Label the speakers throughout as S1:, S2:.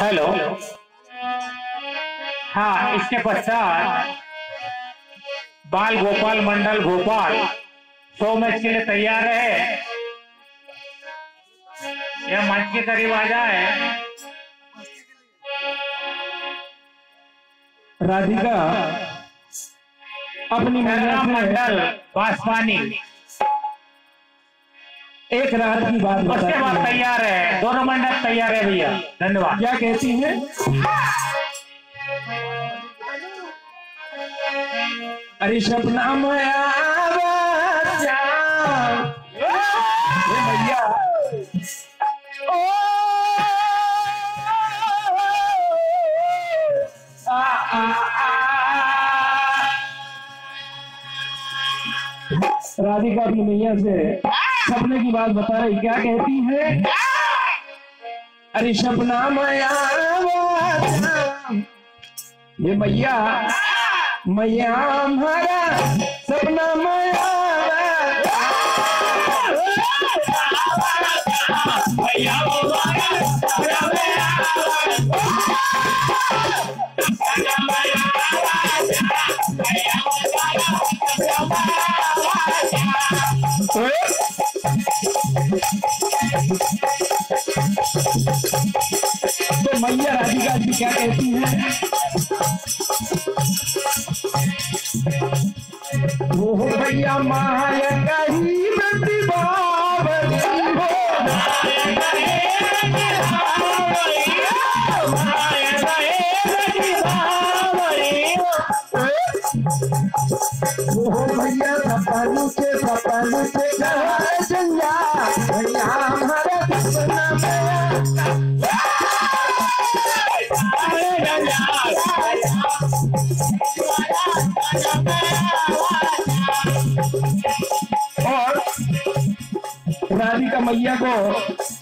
S1: Hello हाँ इसके पश्चात बाल गोपाल मंडल भोपाल सौ मैच के लिए तैयार है। यह मंच के करीब आ जाए।
S2: राधिका अपनी
S1: मंडल
S2: से
S1: पासवानी
S2: एक रात की बात
S1: उसके बाद तैयार है। दोनों मंडल तैयार है भैया। धन्यवाद।
S2: क्या कहती है? अरे सपना भैया। ओ। आ आ आ। राधिका अपनी मैया से सपने की बात बता रही, क्या कहती है? अरे सपना माया ये मैया मैया हमारा, सपना माया। तो मैया राधिका जी क्या कहती है? रोह भैया माया राधिका मैया को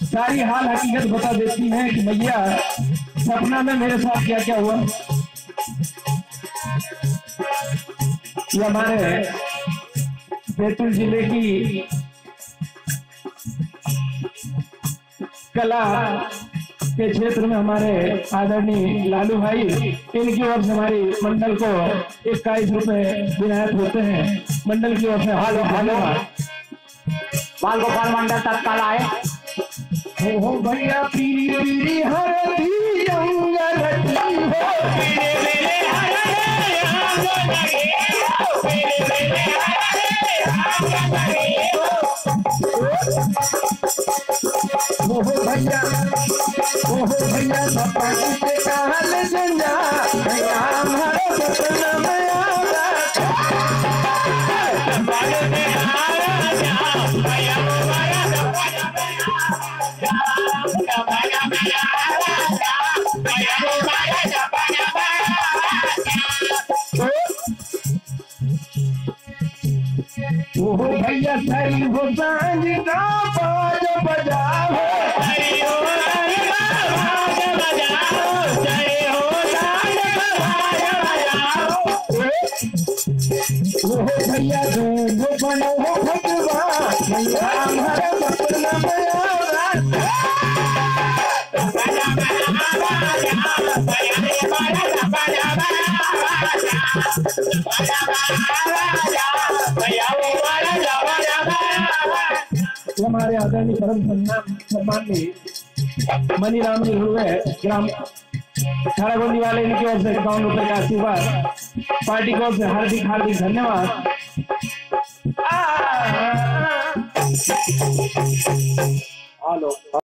S2: सारी हाल हकीकत बता देती है कि मैया सपना में मेरे साथ क्या क्या हुआ। ये हमारे बैतूल ज़िले की कला के क्षेत्र में हमारे आदरणीय लालू भाई इनकी ओर से हमारी मंडल को इक्कीस रुपए विनायत होते हैं। मंडल की ओर से हाल हालो।
S1: बाल गोपाल मंडल तत्काल आए।
S2: हो हो भैया पीरी पीरी हरती अंग रटी हो हो भैया सही हो साँझ का बाज बजाओ। हमारा में आदरणीय परम सम्मान सम्माननीय मनीराम जी हुए, ग्राम खारागोंडी वाले इनकी ओर से इक्यावन रुपए का आशीर्वाद पार्टी को हार्दिक हार्दिक धन्यवाद।
S1: हेलो।